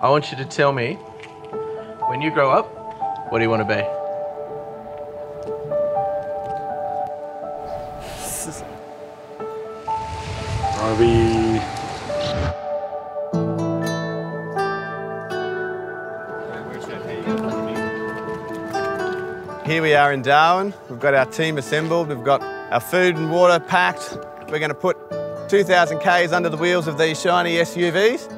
I want you to tell me, when you grow up, what do you want to be? I'll be. Here we are in Darwin. We've got our team assembled. We've got our food and water packed. We're going to put 2,000 Ks under the wheels of these shiny SUVs.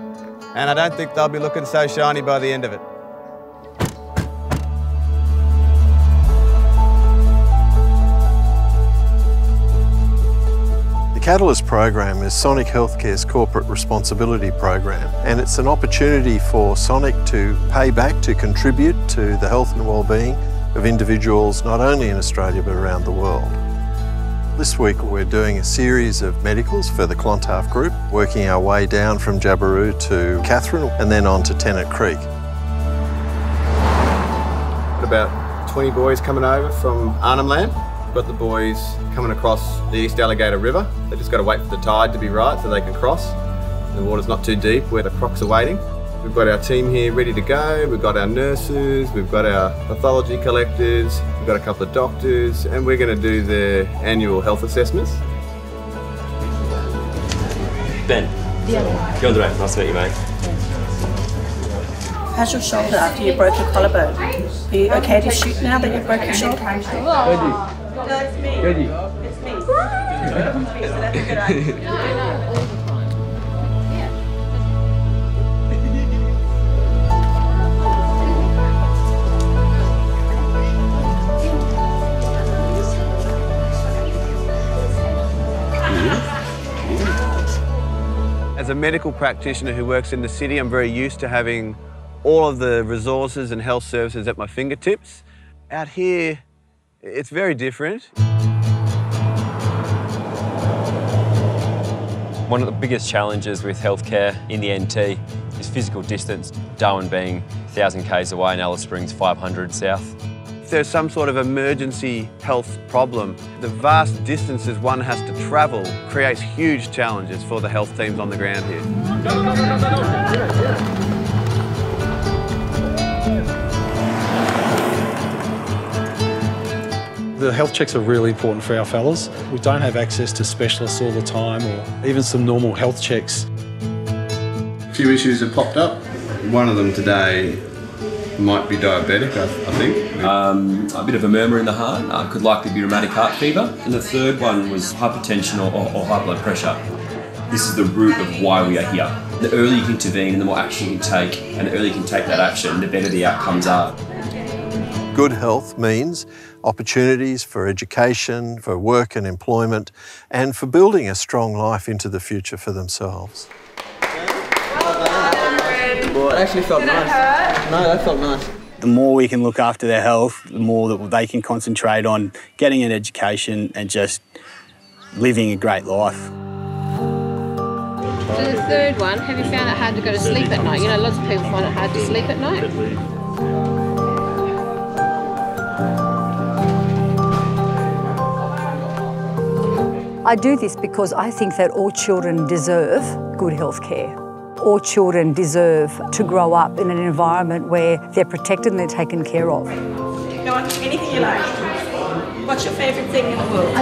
And I don't think they'll be looking so shiny by the end of it. The Catalyst program is Sonic Healthcare's corporate responsibility program and it's an opportunity for Sonic to pay back, to contribute to the health and well-being of individuals not only in Australia but around the world. This week we're doing a series of medicals for the Clontarf Group, working our way down from Jabiru to Katherine and then on to Tennant Creek. About 20 boys coming over from Arnhem Land. We've got the boys coming across the East Alligator River. They've just got to wait for the tide to be right so they can cross. The water's not too deep where the crocs are waiting. We've got our team here ready to go. We've got our nurses, we've got our pathology collectors, we've got a couple of doctors, and we're going to do their annual health assessments. Ben. Yeah. You're the right. Nice to meet you, mate. How's your shoulder after you broke your collarbone? Are you okay to shoot now that you broke your shoulder? Ready. No, it's me. Ready. It's me. so that's a good idea. a medical practitioner who works in the city, I'm very used to having all of the resources and health services at my fingertips. Out here, it's very different. One of the biggest challenges with healthcare in the NT is physical distance, Darwin being 1,000 k's away and Alice Springs 500 south. If there's some sort of emergency health problem, the vast distances one has to travel creates huge challenges for the health teams on the ground here. The health checks are really important for our fellas. We don't have access to specialists all the time or even some normal health checks. A few issues have popped up. One of them today might be diabetic, I, I think. Um, a bit of a murmur in the heart, uh, could likely be rheumatic heart fever. And the third one was hypertension or, or, or high blood pressure. This is the root of why we are here. The earlier you can intervene and the more action you can take, and the earlier you can take that action, the better the outcomes are. Good health means opportunities for education, for work and employment, and for building a strong life into the future for themselves. Well, it actually felt nice. No, that felt nice. The more we can look after their health, the more that they can concentrate on getting an education and just living a great life. So the third one, have you found it hard to go to sleep at night? You know, lots of people find it hard to sleep at night. I do this because I think that all children deserve good health care. All children deserve to grow up in an environment where they're protected and they're taken care of. Go on, anything you like. What's your favourite thing in the world?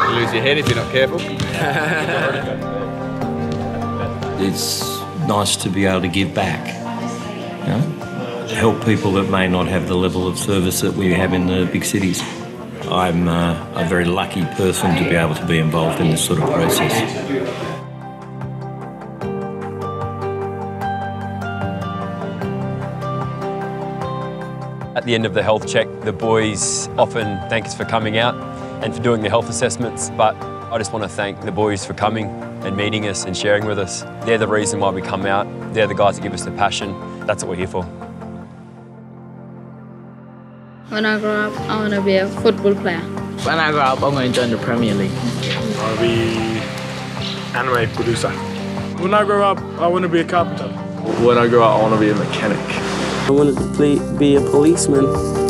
You lose your head if you're not careful. It's nice to be able to give back. You know? Help people that may not have the level of service that we have in the big cities. I'm uh, a very lucky person to be able to be involved in this sort of process. At the end of the health check, the boys often thank us for coming out and for doing the health assessments, but I just want to thank the boys for coming and meeting us and sharing with us. They're the reason why we come out. They're the guys that give us the passion. That's what we're here for. When I grow up, I want to be a football player. When I grow up, I'm going to join the Premier League. I'll be an anime producer. When I grow up, I want to be a carpenter. When I grow up, I want to be a mechanic. I want to be a policeman.